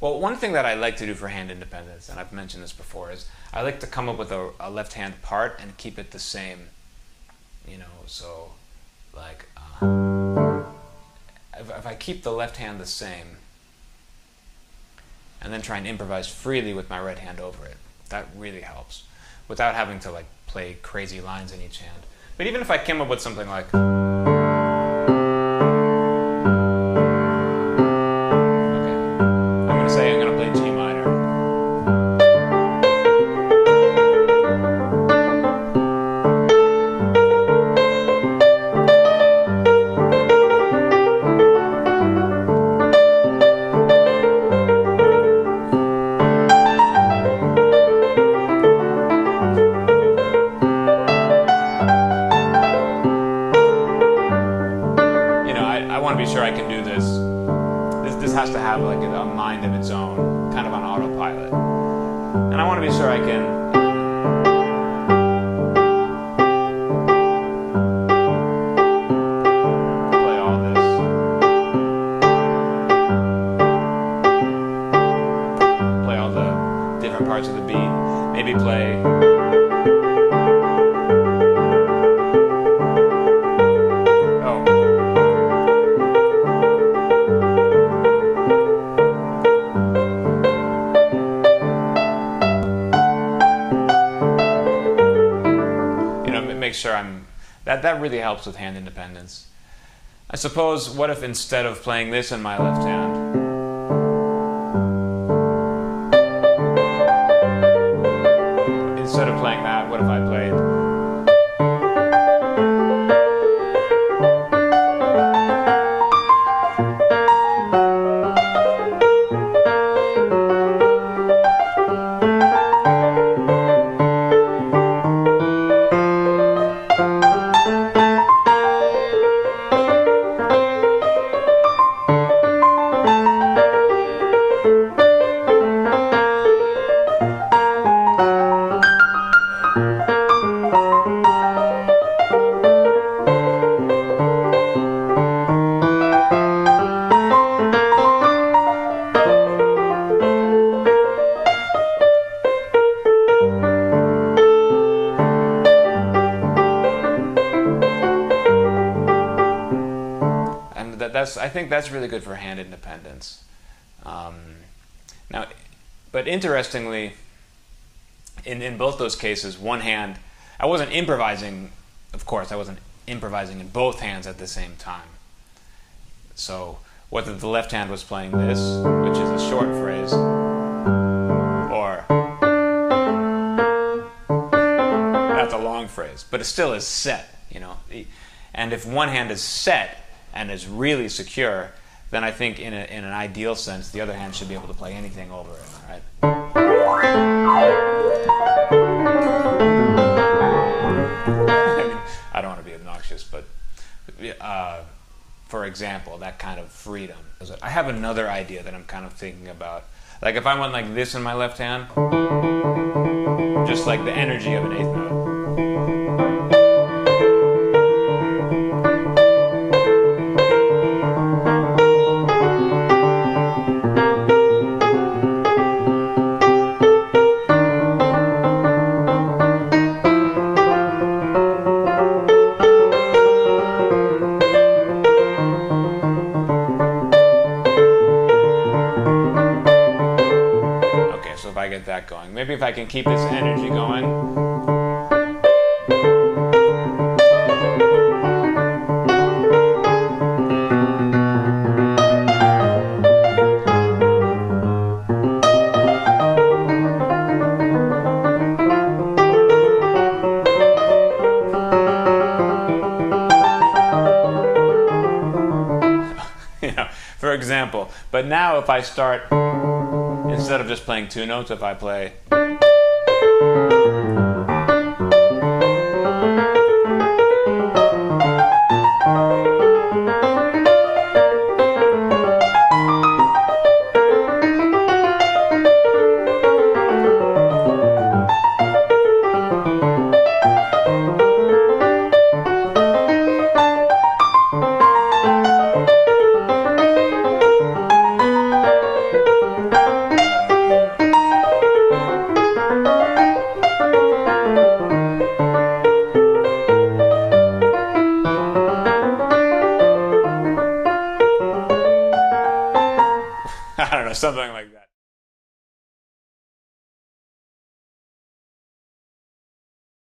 Well, one thing that I like to do for hand independence, and I've mentioned this before, is I like to come up with a, a left hand part and keep it the same. You know, so like uh, if, if I keep the left hand the same, and then try and improvise freely with my right hand over it, that really helps, without having to like play crazy lines in each hand. But even if I came up with something like can do this. This this has to have like a, a mind of its own, kind of on autopilot. And I want to be sure I can. Make sure I'm that that really helps with hand independence. I suppose what if instead of playing this in my left hand, instead of playing that, what if I played that, that's I think that's really good for hand independence. Um, now, but interestingly, in in both those cases, one hand, I wasn't improvising. Of course, I wasn't improvising in both hands at the same time. So whether the left hand was playing this, which is a short phrase, or that's a long phrase, but it still is set, you know. And if one hand is set and is really secure, then I think in, a, in an ideal sense, the other hand should be able to play anything over it, right? I mean, I don't want to be obnoxious, but uh, for example, that kind of freedom. I have another idea that I'm kind of thinking about. Like if I went like this in my left hand, just like the energy of an eighth note. So if I get that going, maybe if I can keep this energy going. you know, for example. But now if I start instead of just playing two notes, if I play I don't know, something like that.